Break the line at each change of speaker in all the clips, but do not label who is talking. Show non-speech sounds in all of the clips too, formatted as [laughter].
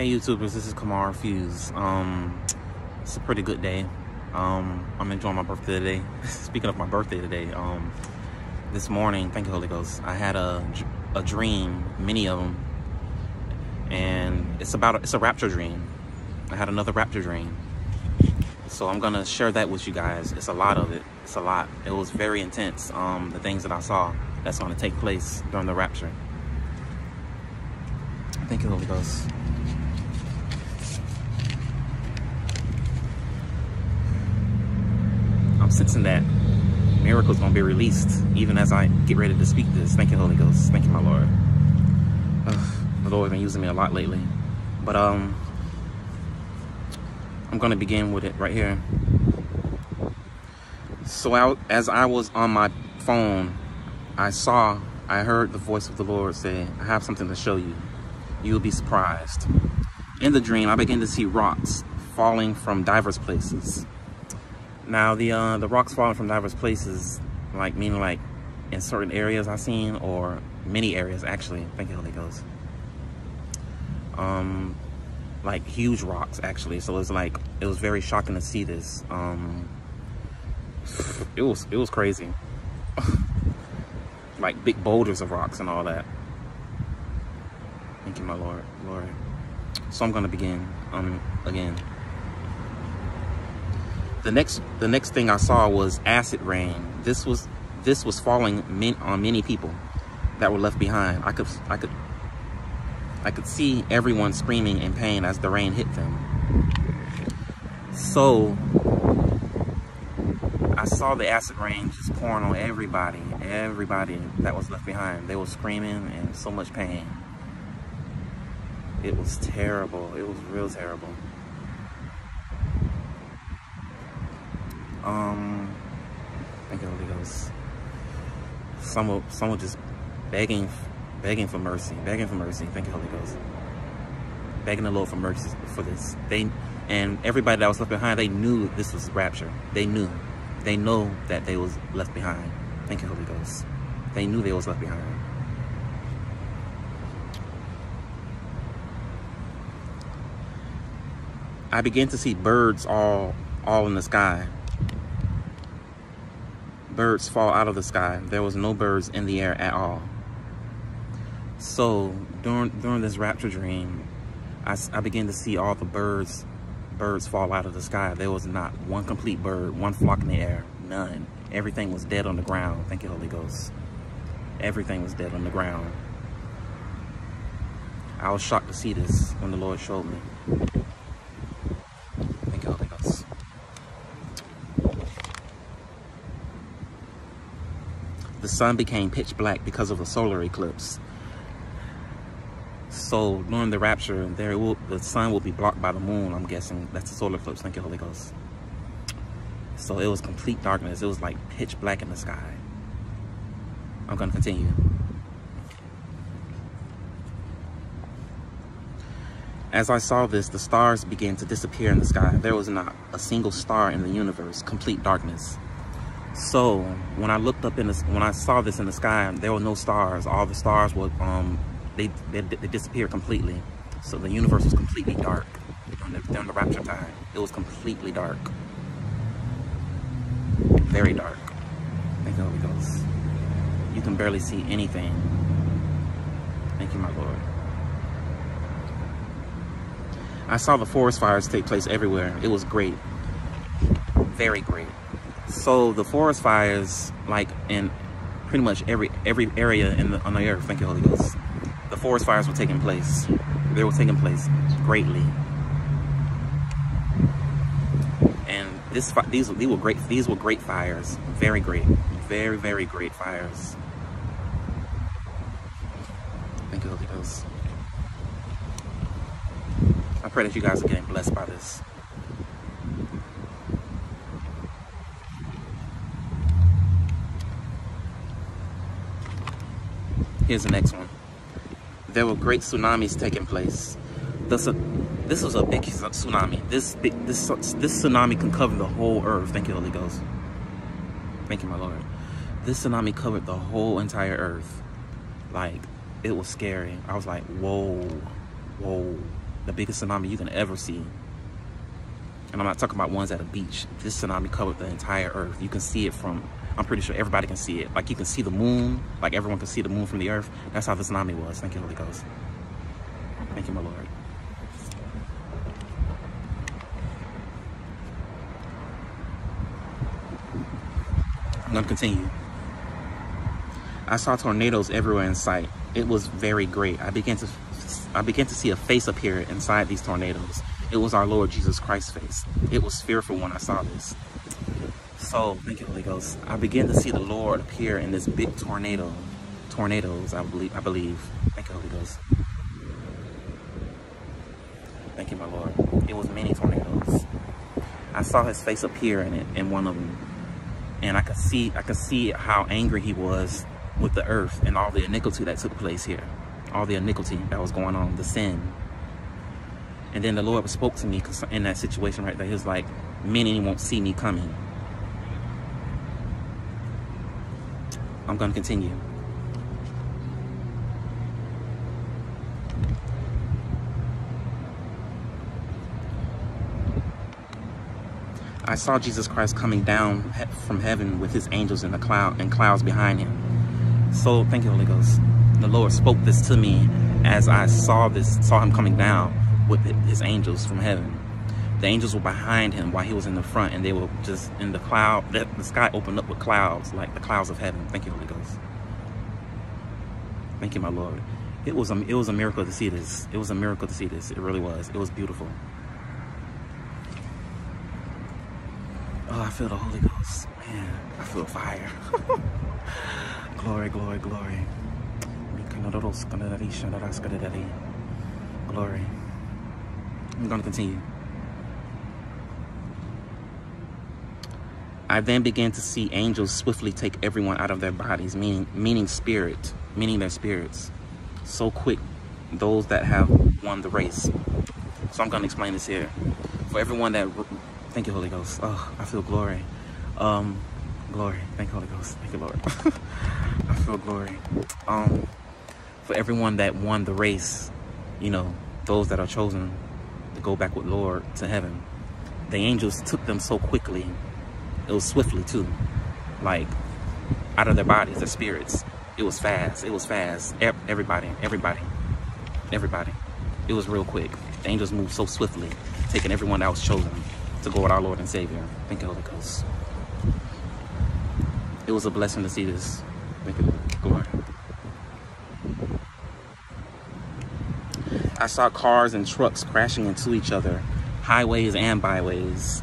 Hey YouTubers, this is Kamar Fuse. Um, it's a pretty good day. Um, I'm enjoying my birthday today. [laughs] Speaking of my birthday today, um, this morning, thank you Holy Ghost, I had a, a dream, many of them, and it's about, it's a rapture dream. I had another rapture dream. So I'm gonna share that with you guys. It's a lot of it, it's a lot. It was very intense, um, the things that I saw that's gonna take place during the rapture. Thank you Holy Ghost. I'm sensing that miracles gonna be released even as I get ready to speak this. Thank you, Holy Ghost. Thank you, my Lord. Uh, the Lord been using me a lot lately, but um, I'm gonna begin with it right here. So I, as I was on my phone, I saw, I heard the voice of the Lord say, "I have something to show you. You will be surprised." In the dream, I began to see rocks falling from diverse places. Now the uh, the rocks falling from diverse places, like meaning like in certain areas I've seen, or many areas actually. Thank you, Holy Ghost. Um, like huge rocks actually. So it was like it was very shocking to see this. Um, it was it was crazy. [laughs] like big boulders of rocks and all that. Thank you, my Lord, Lord. So I'm gonna begin um again the next the next thing I saw was acid rain. This was this was falling on many people that were left behind. I could I could I could see everyone screaming in pain as the rain hit them. So I saw the acid rain just pouring on everybody, everybody that was left behind. They were screaming and so much pain. It was terrible. It was real terrible. Um, thank you, Holy Ghost. Someone, someone just begging, begging for mercy, begging for mercy. Thank you, Holy Ghost. Begging the Lord for mercy for this. They and everybody that was left behind, they knew this was rapture. They knew. They know that they was left behind. Thank you, Holy Ghost. They knew they was left behind. I began to see birds all all in the sky birds fall out of the sky. There was no birds in the air at all. So during during this rapture dream, I, I began to see all the birds birds fall out of the sky. There was not one complete bird, one flock in the air, none. Everything was dead on the ground. Thank you, Holy Ghost. Everything was dead on the ground. I was shocked to see this when the Lord showed me. the sun became pitch black because of the solar eclipse. So during the rapture, there will the sun will be blocked by the moon. I'm guessing that's the solar eclipse. Thank you, Holy Ghost. So it was complete darkness. It was like pitch black in the sky. I'm gonna continue. As I saw this, the stars began to disappear in the sky. There was not a single star in the universe, complete darkness. So when I looked up in the, when I saw this in the sky, there were no stars. All the stars were, um, they, they, they disappeared completely. So the universe was completely dark during the, during the rapture time. It was completely dark. Very dark. Thank you, Holy Ghost. You can barely see anything. Thank you, my Lord. I saw the forest fires take place everywhere. It was great. Very great. So the forest fires, like in pretty much every every area in the, on the earth, thank you, Holy Ghost. The forest fires were taking place. They were taking place greatly. And this these these were great these were great fires. Very great. Very, very great fires. Thank you, Holy Ghost. I pray that you guys are getting blessed by this. Here's the next one. There were great tsunamis taking place. This, uh, this was a big tsunami. This, this, this tsunami can cover the whole earth. Thank you, Holy Ghost. Thank you, my Lord. This tsunami covered the whole entire earth. Like, it was scary. I was like, whoa, whoa. the biggest tsunami you can ever see. And I'm not talking about ones at a beach. This tsunami covered the entire earth. You can see it from, I'm pretty sure everybody can see it. Like you can see the moon, like everyone can see the moon from the earth. That's how the tsunami was. Thank you, Holy Ghost. Thank you, my Lord. I'm gonna continue. I saw tornadoes everywhere in sight. It was very great. I began to I began to see a face appear inside these tornadoes. It was our Lord Jesus Christ's face. It was fearful when I saw this. So, thank you, Holy Ghost. I began to see the Lord appear in this big tornado. Tornadoes, I believe. I believe. Thank you, Holy Ghost. Thank you, my Lord. It was many tornadoes. I saw his face appear in it in one of them. And I could see I could see how angry he was with the earth and all the iniquity that took place here. All the iniquity that was going on, the sin. And then the Lord spoke to me in that situation right there. He was like, many won't see me coming. I'm going to continue. I saw Jesus Christ coming down from heaven with his angels in the cloud and clouds behind him. So thank you, Holy Ghost. The Lord spoke this to me as I saw this, saw him coming down with his angels from heaven. The angels were behind him while he was in the front, and they were just in the cloud. The, the sky opened up with clouds, like the clouds of heaven. Thank you, Holy Ghost. Thank you, my Lord. It was a, it was a miracle to see this. It was a miracle to see this. It really was. It was beautiful. Oh, I feel the Holy Ghost. Man, I feel fire. [laughs] glory, glory, glory. Glory. I'm going to continue. I then began to see angels swiftly take everyone out of their bodies, meaning meaning spirit, meaning their spirits. So quick, those that have won the race. So I'm going to explain this here. For everyone that, thank you, Holy Ghost. Oh, I feel glory. Um, glory. Thank you, Holy Ghost. Thank you, Lord. [laughs] I feel glory. Um, for everyone that won the race, you know, those that are chosen to go back with Lord to heaven, the angels took them so quickly it was swiftly too. Like out of their bodies, their spirits. It was fast. It was fast. Everybody, everybody, everybody. It was real quick. The angels moved so swiftly, taking everyone that was chosen to go with our Lord and Savior. Thank you, Holy Ghost. It was a blessing to see this. Thank you, glory. I saw cars and trucks crashing into each other, highways and byways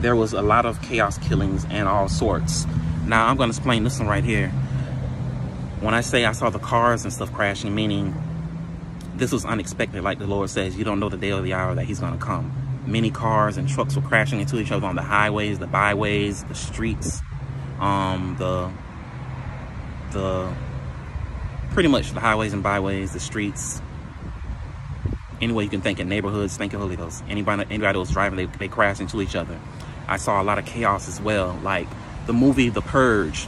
there was a lot of chaos killings and all sorts. Now, I'm going to explain this one right here. When I say I saw the cars and stuff crashing, meaning this was unexpected, like the Lord says, you don't know the day or the hour that he's going to come. Many cars and trucks were crashing into each other on the highways, the byways, the streets, um, the, the, pretty much the highways and byways, the streets, any way you can think in neighborhoods, think you, Holy Ghost. Anybody, anybody that was driving, they, they crashed into each other. I saw a lot of chaos as well. Like the movie The Purge,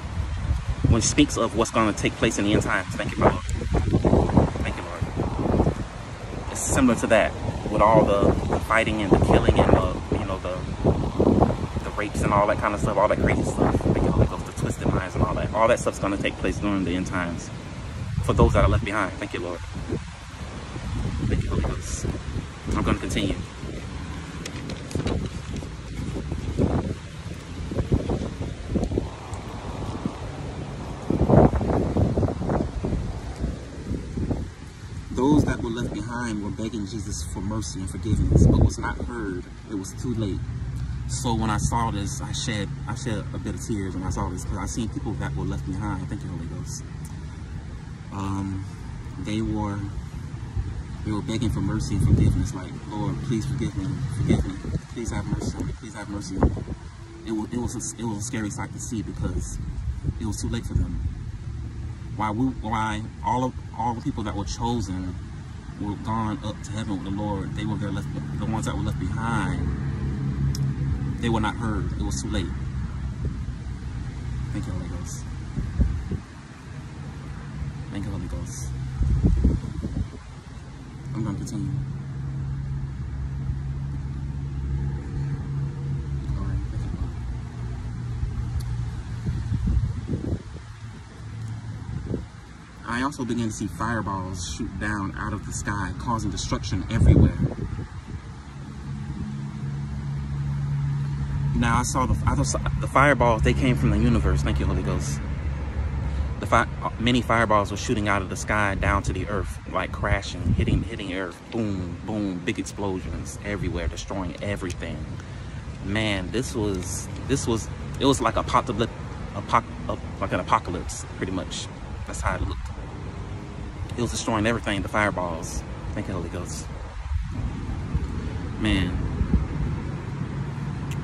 when speaks of what's going to take place in the end times. Thank you, Lord. Thank you, Lord. It's similar to that, with all the, the fighting and the killing and the, you know, the the rapes and all that kind of stuff, all that crazy stuff. Thank you, Holy Ghost, the twisted minds and all that. All that stuff's going to take place during the end times for those that are left behind. Thank you, Lord. Thank you, Holy Ghost. I'm going to continue. Those that were left behind were begging Jesus for mercy and forgiveness, but was not heard. It was too late. So when I saw this, I shed I shed a bit of tears when I saw this because I seen people that were left behind. Thank you, Holy Ghost. Um, they were they were begging for mercy and forgiveness, like Lord, please forgive me, forgive me, please have mercy on me, please have mercy on me. It was it was a, it was a scary sight to see because it was too late for them why we why all of all the people that were chosen were gone up to heaven with the Lord. They were there left the ones that were left behind. They were not heard. It was too late. Thank you, Holy Ghost. Thank you, Holy Ghost. I'm gonna continue. I also began to see fireballs shoot down out of the sky, causing destruction everywhere. Now I saw the I saw the fireballs. They came from the universe. Thank you, Holy Ghost. The fi many fireballs were shooting out of the sky down to the earth, like crashing, hitting hitting earth. Boom, boom, big explosions everywhere, destroying everything. Man, this was this was it was like apocalypse, apoc like an apocalypse, pretty much. That's how it looked. It was destroying everything. The fireballs. Thank you, Holy Ghost. Man,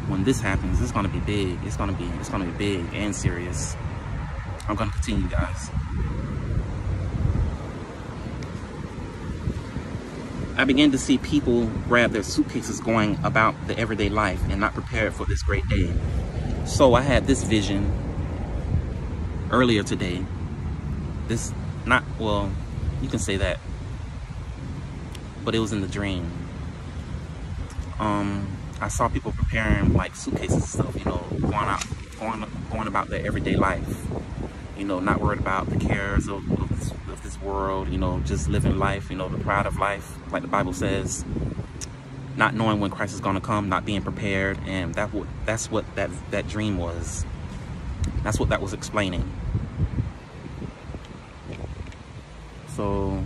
when this happens, it's gonna be big. It's gonna be it's gonna be big and serious. I'm gonna continue, guys. I began to see people grab their suitcases going about the everyday life and not prepared for this great day. So I had this vision earlier today. This, not, well, you can say that, but it was in the dream. Um, I saw people preparing like suitcases and stuff, you know, going out, going, going about their everyday life. You know, not worried about the cares of, of, this, of this world, you know, just living life, you know, the pride of life, like the Bible says. Not knowing when Christ is going to come, not being prepared, and that that's what that that dream was. That's what that was explaining. So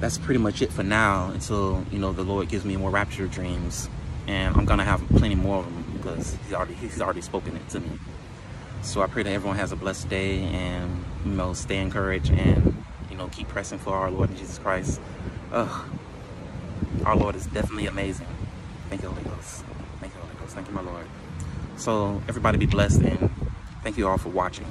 that's pretty much it for now until you know the Lord gives me more rapture dreams and I'm gonna have plenty more of them because he's already he's already spoken it to me. So I pray that everyone has a blessed day and you know stay encouraged and you know keep pressing for our Lord Jesus Christ. Ugh, our Lord is definitely amazing. Thank you, Holy Ghost. Thank you, Holy Ghost. Thank you, my Lord. So everybody be blessed and thank you all for watching.